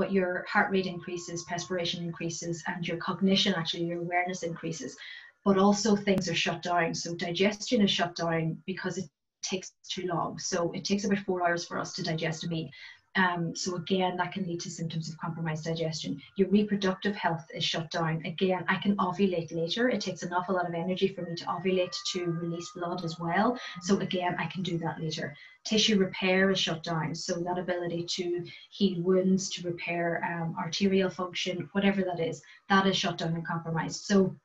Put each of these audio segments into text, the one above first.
but your heart rate increases, perspiration increases, and your cognition, actually, your awareness increases. But also things are shut down. So digestion is shut down because it takes too long. So it takes about four hours for us to digest a meal. Um, so again, that can lead to symptoms of compromised digestion. Your reproductive health is shut down. Again, I can ovulate later. It takes an awful lot of energy for me to ovulate to release blood as well. So again, I can do that later. Tissue repair is shut down. So that ability to heal wounds, to repair um, arterial function, whatever that is, that is shut down and compromised. So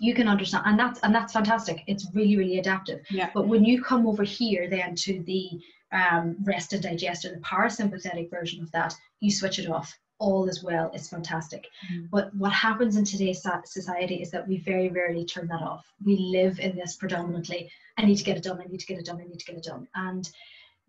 you can understand and that's and that's fantastic. It's really really adaptive. Yeah. but when you come over here then to the um, rest and digest or the parasympathetic version of that you switch it off. All is well. It's fantastic. Mm. but what happens in today's society is that we very rarely turn that off. We live in this predominantly i need to get it done i need to get it done i need to get it done. And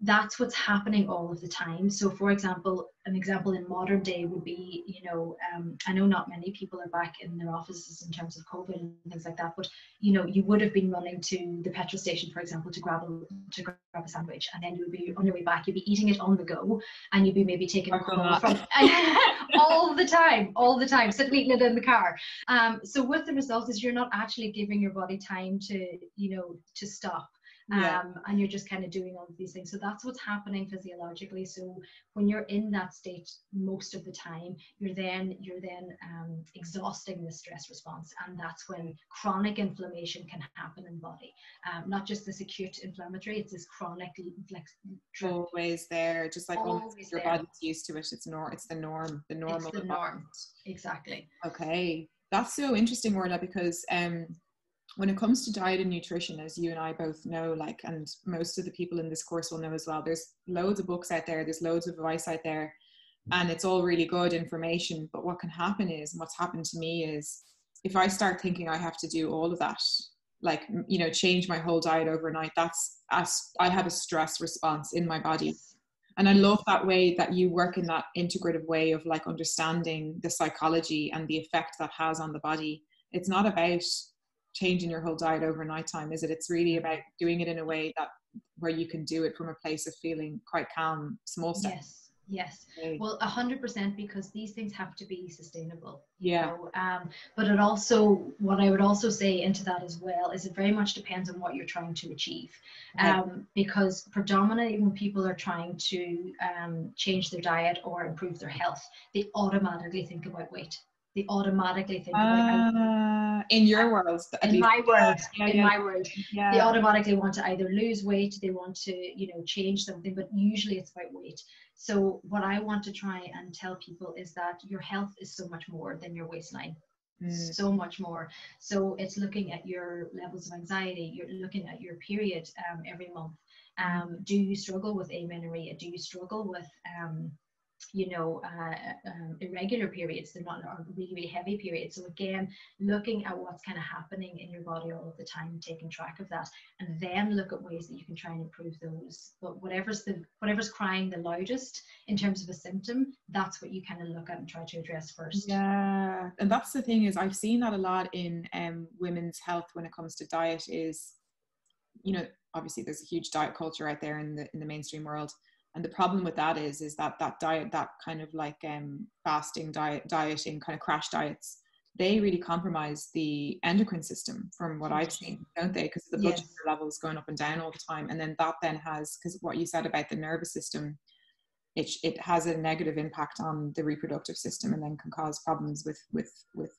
that's what's happening all of the time. So, for example, an example in modern day would be, you know, um, I know not many people are back in their offices in terms of COVID and things like that, but you know, you would have been running to the petrol station, for example, to grab a to grab a sandwich, and then you would be on your way back. You'd be eating it on the go, and you'd be maybe taking a call from all the time, all the time, sitting eating it in the car. Um, so, what the result is, you're not actually giving your body time to, you know, to stop Yeah. um, and you're just kind of doing all of these things. So that's what's happening physiologically. So when you're in that state most of the time, you're then you're then um, exhausting the stress response, and that's when chronic inflammation can happen in the body. Um, not just this acute inflammatory; it's this chronic like drip. always there, just like Always your there. body's used to it. It's nor it's the norm, the It's normal the norm. Exactly. Okay, that's so interesting, Orla, because um, when it comes to diet and nutrition, as you and I both know, like, and most of the people in this course will know as well, there's loads of books out there, there's loads of advice out there, and it's all really good information. But what can happen is, and what's happened to me is, if I start thinking I have to do all of that, like, you know, change my whole diet overnight, that's as I have a stress response in my body. And I love that way that you work in that integrative way of like understanding the psychology and the effect that has on the body. It's not about changing your whole diet overnight time, is it? It's really about doing it in a way that where you can do it from a place of feeling quite calm, small steps. Yes. Yes. Well, a hundred percent because these things have to be sustainable. Yeah. know, Um, but it also, what I would also say into that as well is it very much depends on what you're trying to achieve. Okay. Um, because predominantly when people are trying to um, change their diet or improve their health, they automatically think about weight. They automatically think about. I- Uh, in your world, in least. my world, yeah, in yeah. my world, yeah. they automatically want to either lose weight, they want to, you know, change something, but usually it's about weight. So what I want to try and tell people is that your health is so much more than your waistline. Mm, So much more. So it's looking at your levels of anxiety. You're looking at your period um, every month. Um, do you struggle with amenorrhea? Do you struggle with um, you know, uh, um, irregular periods, they're not or really, really heavy periods. So again, looking at what's kind of happening in your body all of the time, taking track of that, and then look at ways that you can try and improve those. But whatever's the whatever's crying the loudest in terms of a symptom, that's what you kind of look at and try to address first. Yeah, and that's the thing is I've seen that a lot in um, women's health when it comes to diet. Is you know obviously there's a huge diet culture out there in the in the mainstream world, and the problem with that is is that that diet that kind of like um, fasting diet dieting kind of crash diets they really compromise the endocrine system from what I've seen, don't they? Because the blood Yes. sugar levels going up and down all the time, and then that then has because what you said about the nervous system it, it has a negative impact on the reproductive system and then can cause problems with with with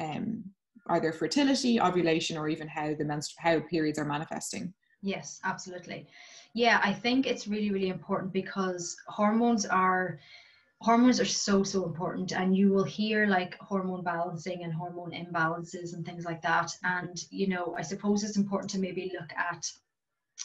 um, either fertility, ovulation, or even how the menstru- how periods are manifesting. Yes, absolutely. Yeah, I think it's really, really important because hormones are hormones are so so important and you will hear like hormone balancing and hormone imbalances and things like that and you know i suppose it's important to maybe look at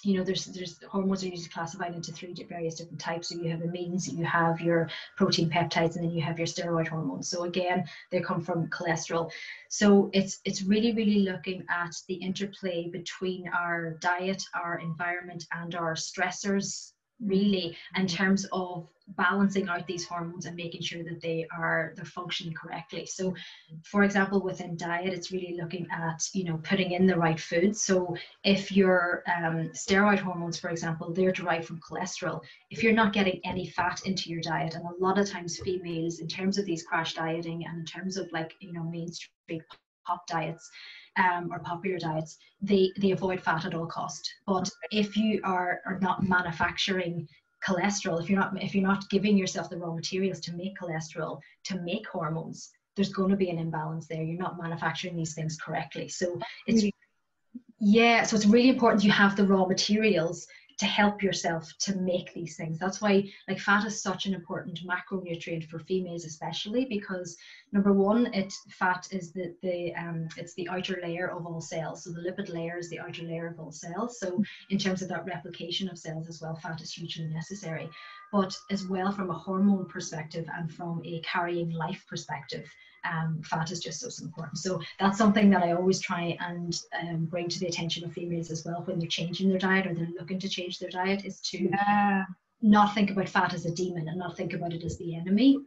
you know there's there's hormones are usually classified into three various different types. So you have amines you have your protein peptides and then you have your steroid hormones. So again they come from cholesterol. So it's it's really really looking at the interplay between our diet our environment and our stressors really in terms of balancing out these hormones and making sure that they are they're functioning correctly. So for example within diet it's really looking at you know putting in the right foods so if your um, steroid hormones for example they're derived from cholesterol if you're not getting any fat into your diet and a lot of times females in terms of these crash dieting and in terms of like you know mainstream pop diets um, or popular diets, they, they avoid fat at all cost. But if you are, are not manufacturing cholesterol if you're not if you're not giving yourself the raw materials to make cholesterol to make hormones there's going to be an imbalance there. You're not manufacturing these things correctly. So it's yeah so it's really important you have the raw materials to help yourself to make these things. That's why like fat is such an important macronutrient for females, especially because number one, it fat is the the um it's the outer layer of all cells. So the lipid layer is the outer layer of all cells. So in terms of that replication of cells as well, fat is hugely necessary. But as well from a hormone perspective and from a carrying life perspective, um, fat is just so, important. So that's something that I always try and um, bring to the attention of females as well when they're changing their diet or they're looking to change their diet is to yeah. not think about fat as a demon and not think about it as the enemy.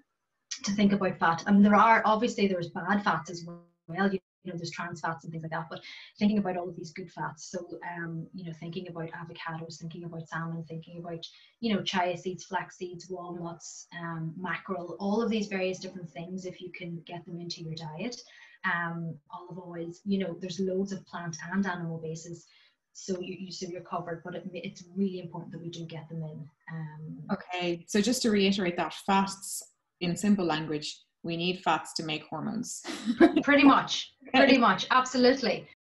To think about fat, and there are obviously there's bad fats as well. You you know there's trans fats and things like that but thinking about all of these good fats. So um you know thinking about avocados thinking about salmon thinking about you know chia seeds flax seeds walnuts um, mackerel all of these various different things if you can get them into your diet. Um olive oils you know there's loads of plant and animal bases so you, you so you're covered but it, it's really important that we do get them in um, okay so just to reiterate that fasts in simple language we need fats to make hormones. Pretty much pretty much absolutely